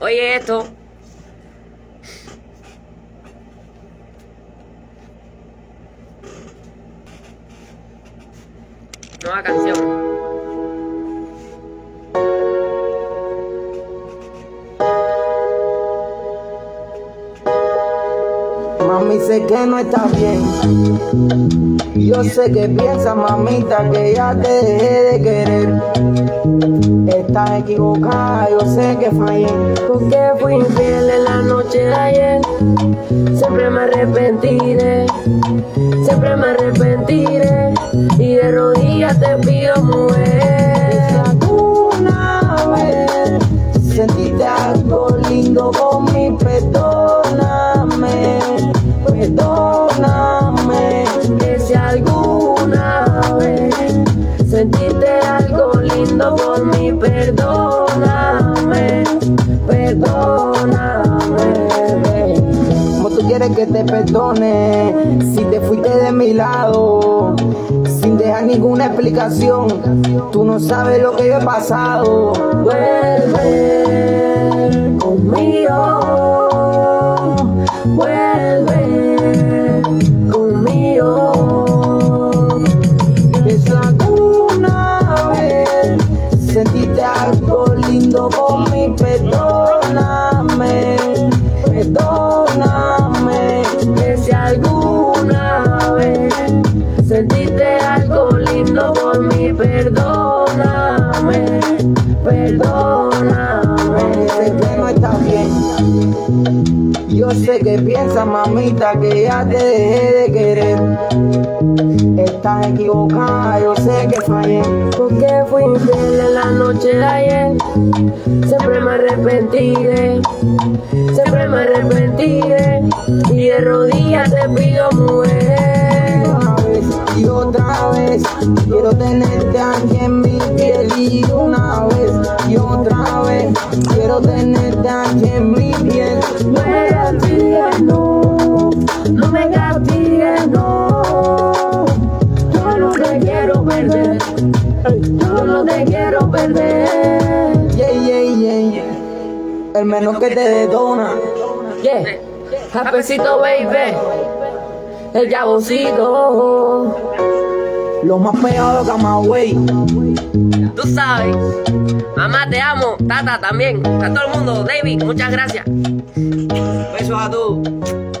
Oye esto. Nueva canción. Mami, sé que no está bien. Yo sé que piensa, mamita, que ya te dejé de querer. Estás equivocada, yo sé que fallé. Porque fui infiel en la noche de ayer. Siempre me arrepentiré. Siempre me arrepentiré. Quieres que te perdone si te fuiste de mi lado sin dejar ninguna explicación. Tú no sabes lo que yo he pasado. Vuelve Yo sé que piensas, mamita, que ya te dejé de querer. Estás equivocada, yo sé que fallé. Porque fui infiel en la noche de ayer. Siempre me arrepentiré, siempre me arrepentiré. Y de rodillas te pido, mujer. Vez y otra vez quiero tenerte aquí en mi quiero perder, yo no te quiero perder. Yeah, yeah, yeah, yeah. El menos que te detona. Yeah, japecito baby, el yabocito. Lo más pegado Camagüey. Tú sabes, mamá te amo, tata también, a todo el mundo, David, muchas gracias. Besos a todos.